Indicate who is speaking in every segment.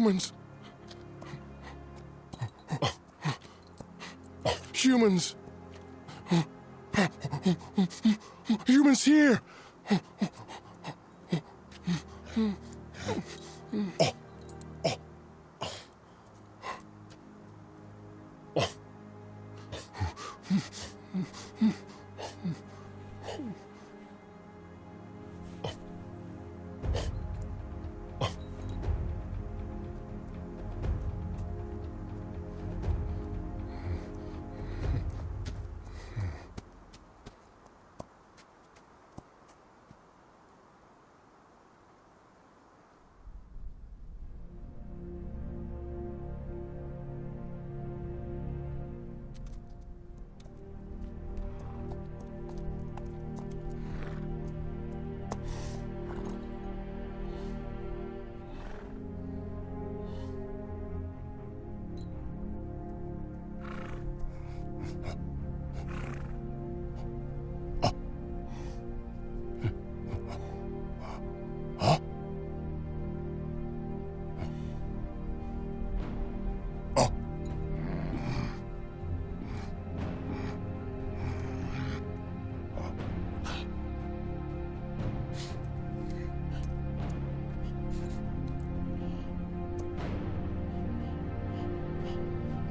Speaker 1: Humans. Humans. Humans here.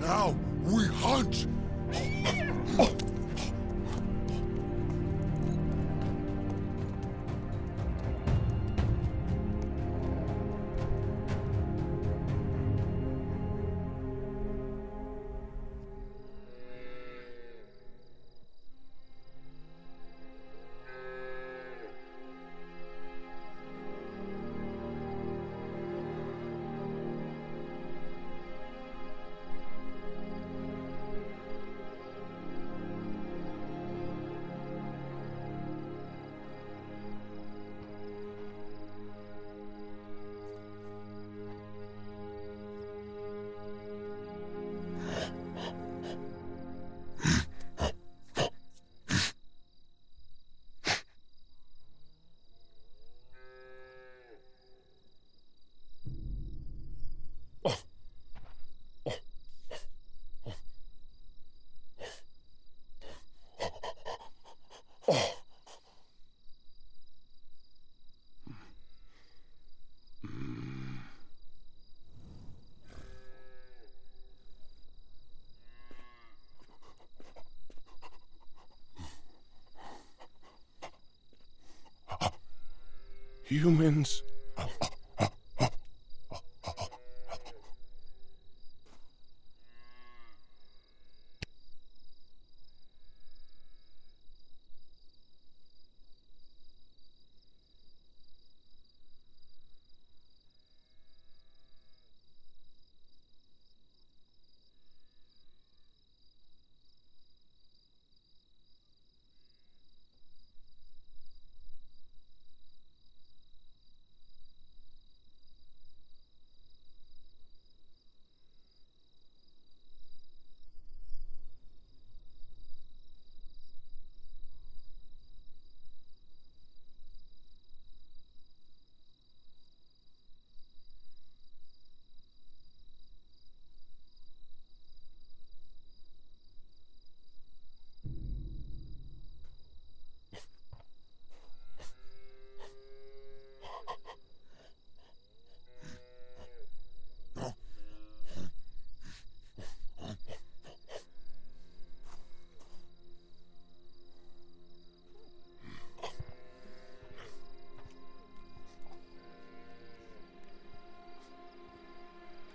Speaker 1: Now we hunt. Humans.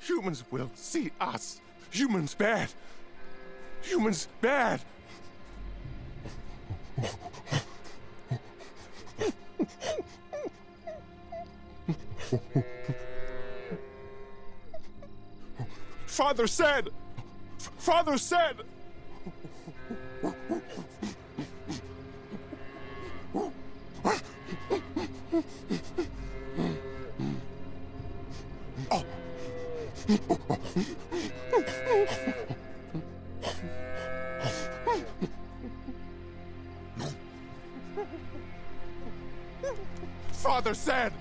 Speaker 1: Humans will see us. Humans bad. Humans bad. Father said. Father said. Father said!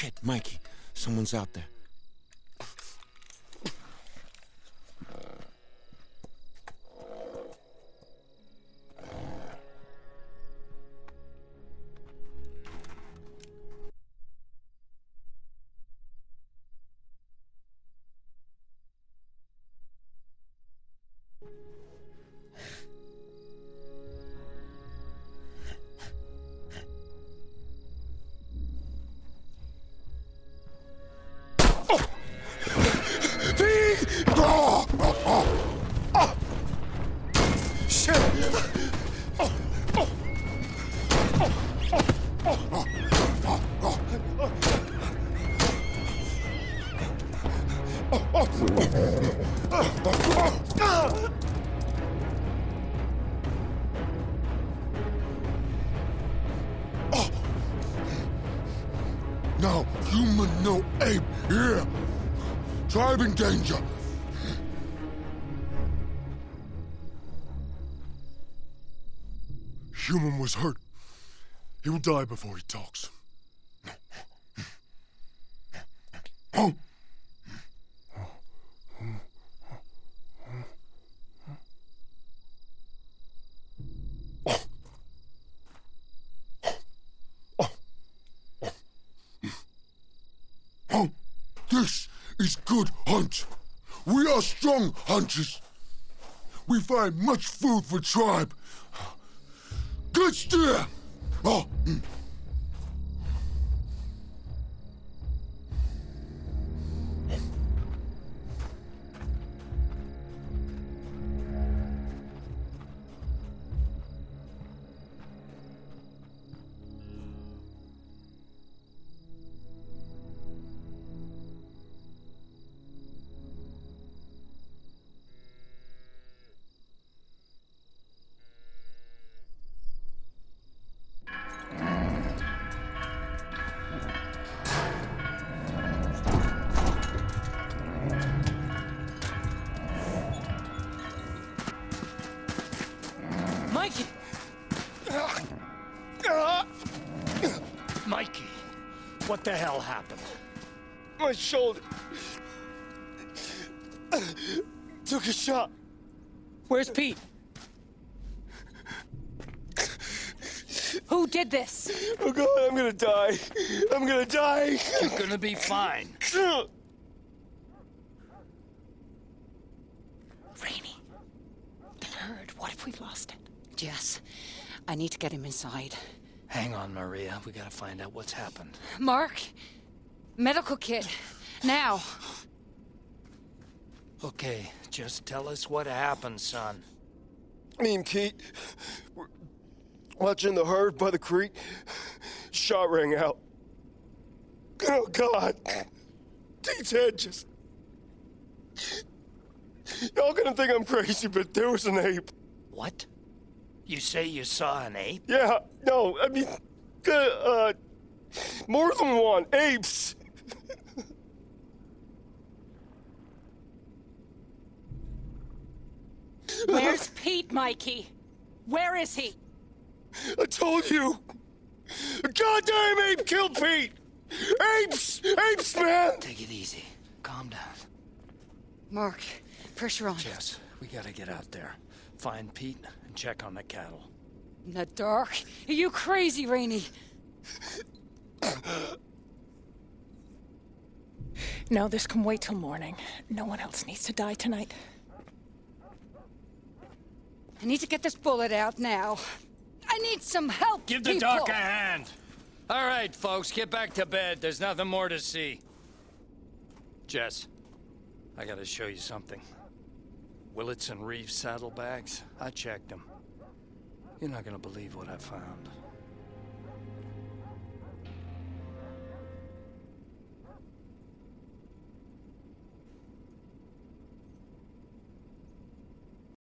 Speaker 2: Shit, Mikey. Someone's out there.
Speaker 3: Now, human no ape here. Tribe in danger. Human was hurt. He will die before he talks. Oh. Oh, this is good hunt. We hunters. We find much food for tribe. Good steer. Oh, mm.
Speaker 4: What the hell happened?
Speaker 5: My shoulder. Took a shot.
Speaker 4: Where's Pete?
Speaker 6: Who did this?
Speaker 5: Oh god, I'm gonna die. I'm gonna die.
Speaker 4: You're gonna be fine.
Speaker 6: Rainey. The herd. What if we've lost it? Jess, I need to get him inside.
Speaker 4: Hang on, Maria. We gotta find out what's happened.
Speaker 6: Mark, medical kit. Now.
Speaker 4: Okay, just tell us what happened, son.
Speaker 5: Me and Kate were watching the herd by the creek. Shot rang out. Oh god. Pete's head just. Y'all gonna think I'm crazy, but there was an ape.
Speaker 4: What? You say you saw an ape?
Speaker 5: Yeah, no, I mean, uh, uh more than one. Apes.
Speaker 6: Where's Pete, Mikey? Where is he?
Speaker 5: I told you. A goddamn ape killed Pete. Apes, apes, man.
Speaker 4: Take it easy. Calm down.
Speaker 6: Mark, pressure on.
Speaker 4: Jess, we gotta get out there. Find Pete and check on the cattle.
Speaker 6: In the dark? Are you crazy, Rainey?
Speaker 7: No, this can wait till morning. No one else needs to die tonight.
Speaker 6: I need to get this bullet out now. I need some help,
Speaker 4: Give the
Speaker 6: people.
Speaker 4: doc a hand. All right, folks, get back to bed. There's nothing more to see. Jess, I gotta show you something. Willits and Reeves saddlebags, I checked them. You're not gonna believe what I found.